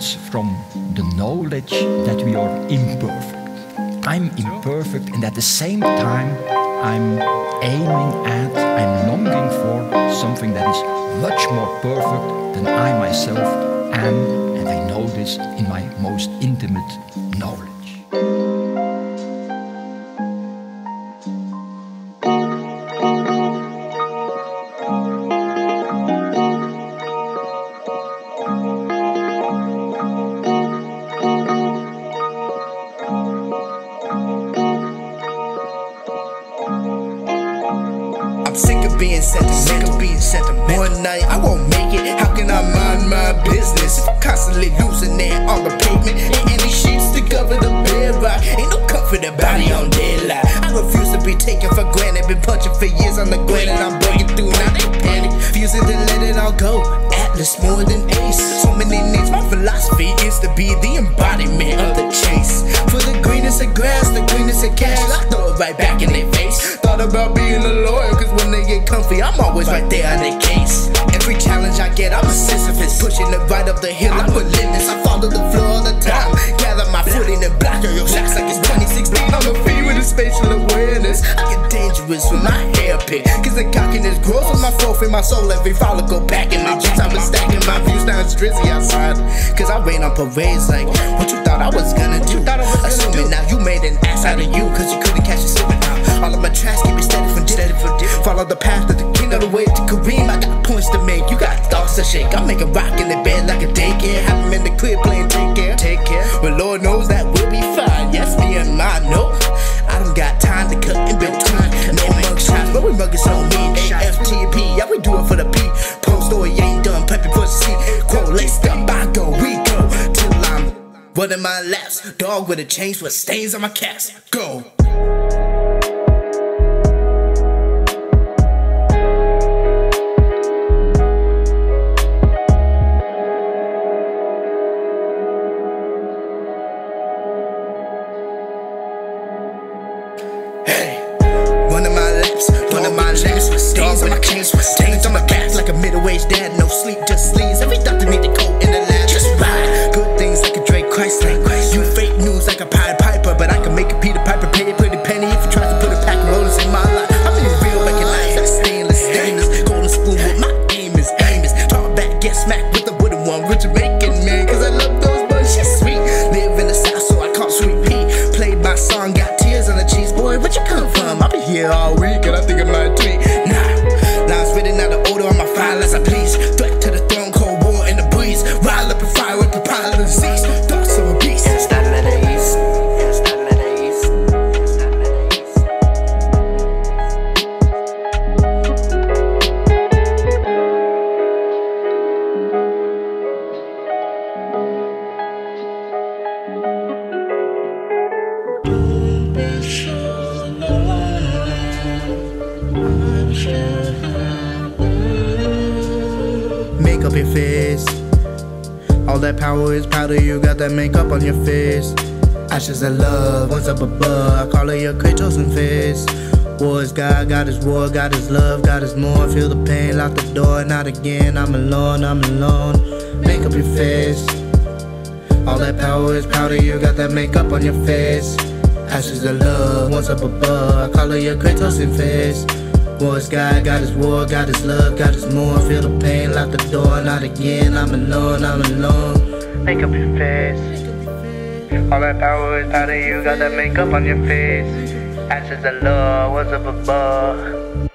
starts from the knowledge that we are imperfect. I'm imperfect, and at the same time, I'm aiming at, I'm longing for something that is much more perfect than I myself am, and I know this in my most intimate knowledge. Being sentimental, being sentimental. One night I won't make it. How can I mind my business if I'm constantly losing it on the pavement? Ain't any sheets to cover the bedrock. Ain't no comfort about it on deadline. I refuse to be taken for granted. Been punching for years on the ground and I'm breaking through. Now they panic, refusing to let it all go. Atlas more than ace. So many names. My philosophy is to be the embodiment of the chase. For the greenest of grass, the greenest of cash, I throw it right back in their face. Thought about I'm always right there in the case. Every challenge I get, I'm a Sisyphus. Pushing it right up the hill, I'm relentless. I fall to the floor all the time. Gather my footing and block your shots like it's 2016. I'm a fiend with a spatial awareness. I get dangerous with my hair pick. Cause the cockiness grows with my flow in my soul. Every follicle back in the juice. I've been stacking my views, now it's drizzy outside. Cause I rain on parades like what you thought I was gonna do. I Assuming now you made an ass out of you. Cause you couldn't catch a slipping out. All of my tracks keep me steady for dip. Follow the path make a rock in the bed like a daycare. Have him in the crib playing take care. Take care. But Lord knows that we'll be fine. Yes, me and my no. I don't got time to cut in between. No mug shots, but we mugging so mean. AFTP, yeah, we do it for the P. Post story ain't done. Peppy pussy. Quote laced up. I go, we go. Till I'm running my laps. Dog with a change with stains on my caps. Go. Hey, one of my lips, one of my laps, stains on my chains, stains on my back like a middle-aged dad. No sleep, just sleeves. Every doctor need the coat in the lab. Just ride. Good things like a Drake Chrysler. You fake news like a Pied Piper, but I can make a Peter Piper pay a pretty penny if you try to put a pack of rollers in my life. I'm in real recognize that stainless, stainless, golden spoon with my aim is famous. Talk back, get smacked with the wooden one, with here all week, All that power is powder, you got that makeup on your face. Ashes of love, what's up above? I call it your Kratos and face. War is God, God is war, God is love, God is more. Feel the pain, lock the door, not again. I'm alone, I'm alone. Make up your face. All that power is powder, you got that makeup on your face. Ashes of love, what's up above? I call it your Kratos and face. War is God, God is war, God is love, got is more. Feel the pain, lock the door, not again. I'm alone, I'm alone. Make up your face. All that power is powder, you got that makeup on your face. Ashes of love, what's up above?